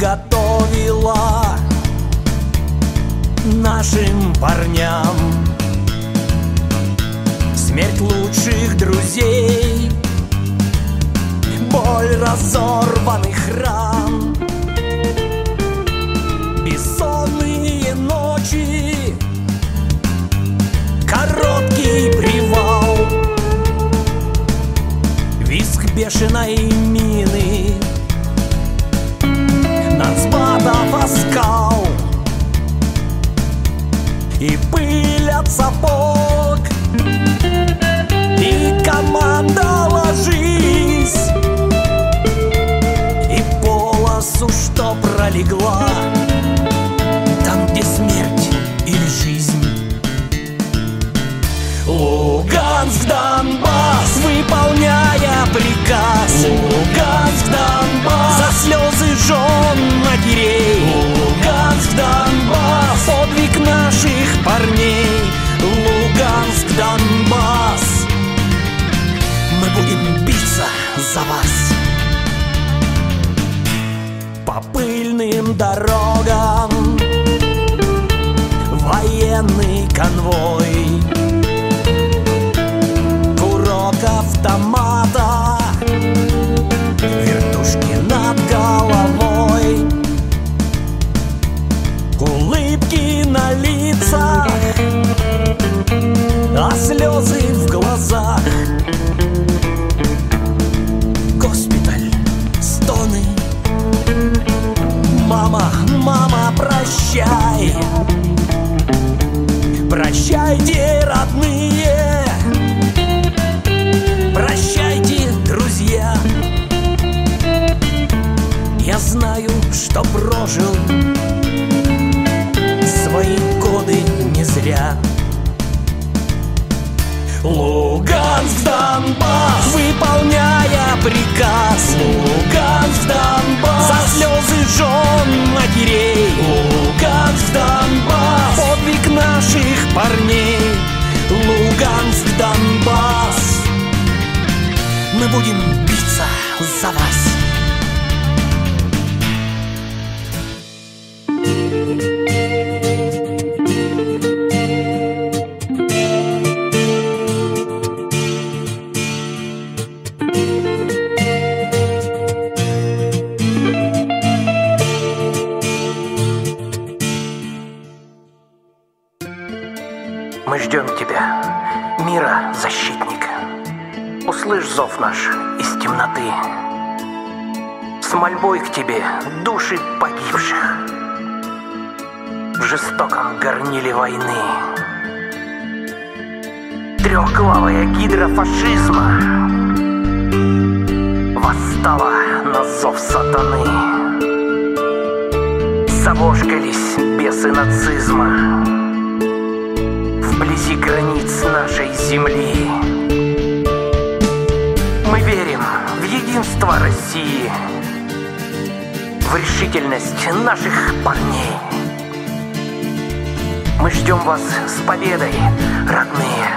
приготовила нашим парням. Смерть лучших друзей Боль разорванных ран. Бессонные ночи Короткий привал. Виск бешеной оскал И пыль от биться за вас. По пыльным дорогам. Военный конвой. Курок автомата. Вертушки над головой. Улыбки на лицах Прощайте, родные. Прощайте, друзья. Я знаю, что прожил Свои годы не зря. Луганск, Донбасс, выполняя приказ. Луганск, Донбасс, за слезы жен мы будем биться за вас Мы ждем тебя, мира, защитник. Услышь зов наш из темноты. С мольбой к тебе души погибших В жестоком горниле войны. Трехглавая гидра фашизма Восстала на зов сатаны. Завошкались бесы нацизма Вблизи границ нашей земли Мы верим в единство России В решительность наших парней. Мы ждем вас с победой, родные.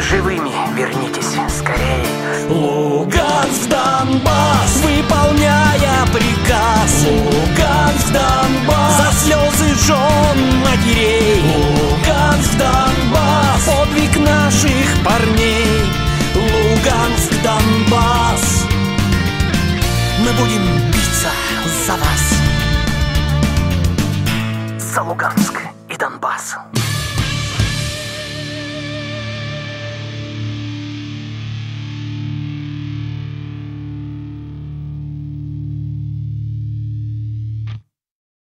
Живыми вернитесь скорее Луганск, Донбасс, выполняя приказ. Луганск, Донбасс, за слезы жен матерей. Луганск, за вас. За Луганск и Донбасс.